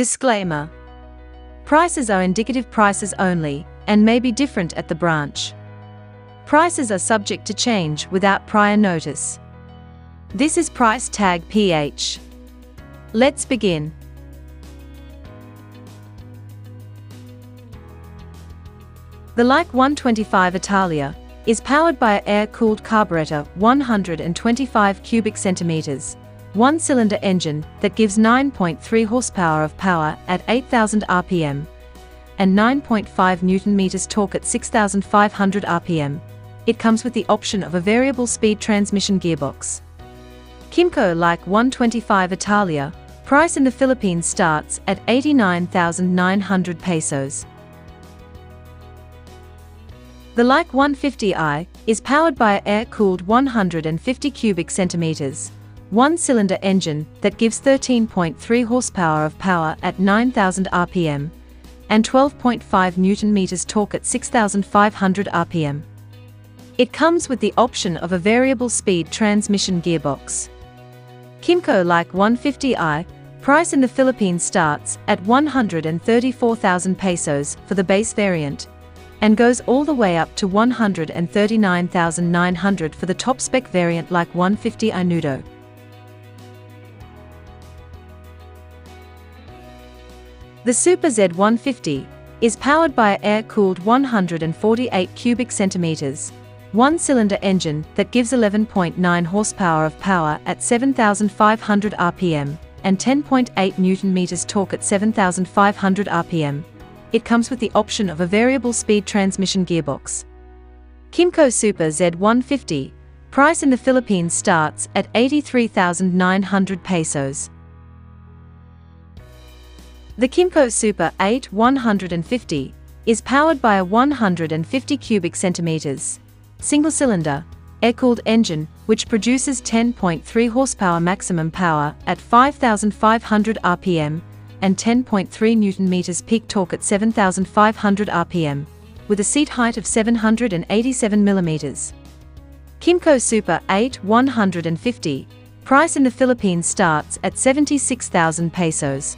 Disclaimer Prices are indicative prices only and may be different at the branch. Prices are subject to change without prior notice. This is Price Tag PH. Let's begin. The Like 125 Italia is powered by an air-cooled carburetor 125 cubic centimeters, one-cylinder engine that gives 9.3 horsepower of power at 8,000 rpm and 9.5 newton-meters torque at 6,500 rpm. It comes with the option of a variable speed transmission gearbox. Kymco Like 125 Italia, price in the Philippines starts at 89,900 pesos. The Like 150i is powered by air-cooled 150 cubic centimeters, one-cylinder engine that gives 13.3 horsepower of power at 9,000 rpm and 12.5 newton-meters torque at 6,500 rpm. It comes with the option of a variable speed transmission gearbox. Kymco like 150i, price in the Philippines starts at 134,000 pesos for the base variant and goes all the way up to 139,900 for the top spec variant like 150i Noodoe. The Super Z150 is powered by an air-cooled 148 cubic centimeters, one-cylinder engine that gives 11.9 horsepower of power at 7,500 rpm and 10.8 newton-meters torque at 7,500 rpm. It comes with the option of a variable speed transmission gearbox. Kymco Super Z150, price in the Philippines starts at 83,900 pesos. The Kymco Super 8 150 is powered by a 150 cubic centimeters single-cylinder air-cooled engine which produces 10.3 horsepower maximum power at 5,500 rpm and 10.3 newton-meters peak torque at 7,500 rpm with a seat height of 787 millimeters. Kymco Super 8 150 price in the Philippines starts at 76,000 pesos.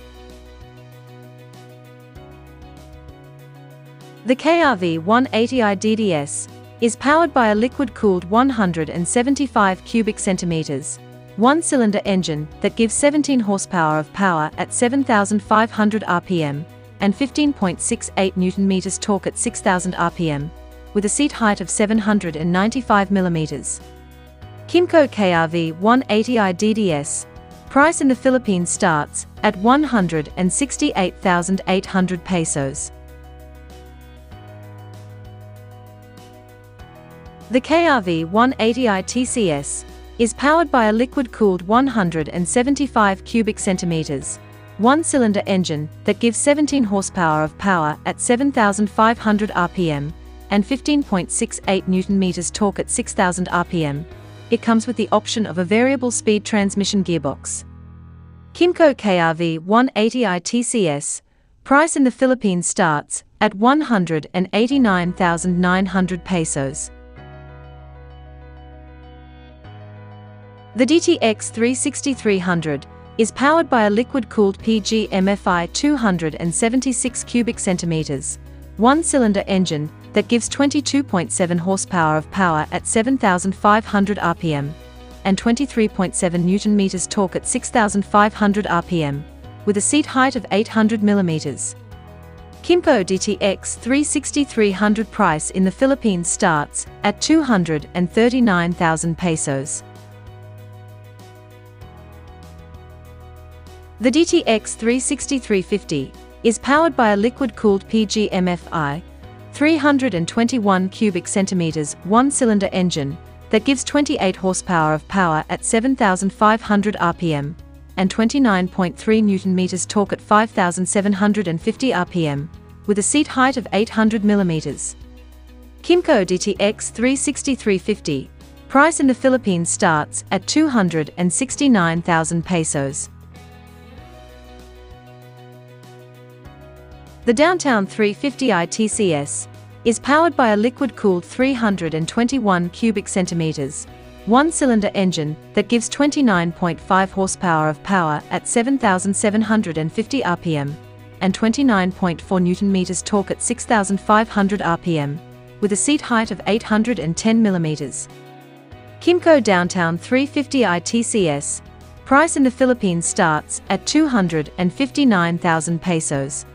The KRV 180i DDS is powered by a liquid-cooled 175 cubic centimeters, one-cylinder engine that gives 17 horsepower of power at 7,500 rpm and 15.68 newton-meters torque at 6,000 rpm, with a seat height of 795 millimeters. Kymco KRV 180i DDS, price in the Philippines starts at 168,800 pesos. The KRV 180i TCS is powered by a liquid-cooled 175 cubic centimeters, one-cylinder engine that gives 17 horsepower of power at 7,500 rpm and 15.68 newton-meters torque at 6,000 rpm. It comes with the option of a variable speed transmission gearbox. Kymco KRV 180i TCS, price in the Philippines starts at 189,900 pesos. The DTX 36300 is powered by a liquid-cooled PG-MFI 276 cubic centimeters, one-cylinder engine that gives 22.7 horsepower of power at 7,500 rpm and 23.7 newton-meters torque at 6,500 rpm, with a seat height of 800 millimeters. Kymco DTX 36300 price in the Philippines starts at 239,000 pesos. The DTX 36350 is powered by a liquid-cooled PGMFI 321 cubic centimeters one-cylinder engine that gives 28 horsepower of power at 7,500 rpm and 29.3 newton-meters torque at 5,750 rpm, with a seat height of 800 millimeters. Kymco DTX 36350, price in the Philippines starts at 269,000 pesos. The Downtown 350i TCS is powered by a liquid-cooled 321 cubic centimeters, one-cylinder engine that gives 29.5 horsepower of power at 7,750 rpm and 29.4 Newton-meters torque at 6,500 rpm, with a seat height of 810 millimeters. Kymco Downtown 350i TCS, price in the Philippines starts at 259,000 pesos.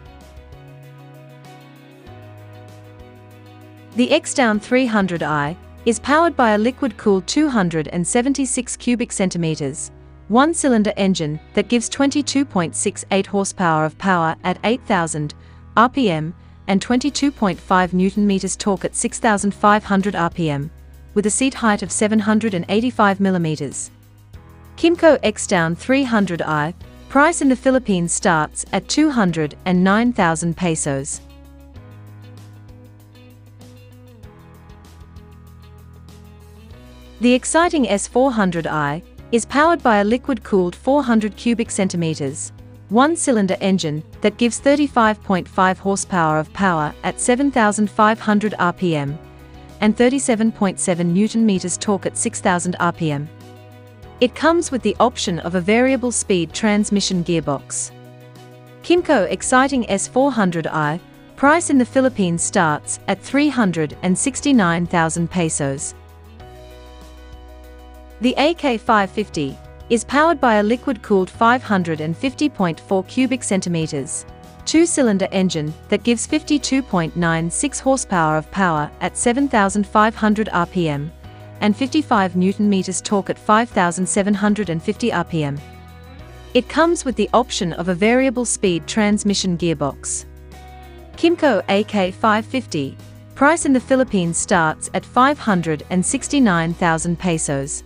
The X-Town 300i is powered by a liquid-cooled 276 cubic centimeters, one-cylinder engine that gives 22.68 horsepower of power at 8,000 rpm and 22.5 newton-meters torque at 6,500 rpm, with a seat height of 785 millimeters. Kymco X-Town 300i, price in the Philippines starts at 209,000 pesos. The Xciting S400i is powered by a liquid-cooled 400 cubic centimeters, one-cylinder engine that gives 35.5 horsepower of power at 7,500 rpm and 37.7 newton-meters torque at 6,000 rpm. It comes with the option of a variable speed transmission gearbox. Kymco Xciting S400i, price in the Philippines starts at 369,000 pesos. The AK550 is powered by a liquid-cooled 550.4 cubic centimeters, two-cylinder engine that gives 52.96 horsepower of power at 7,500 rpm and 55 newton-meters torque at 5,750 rpm. It comes with the option of a variable speed transmission gearbox. Kymco AK550, price in the Philippines starts at 569,000 pesos.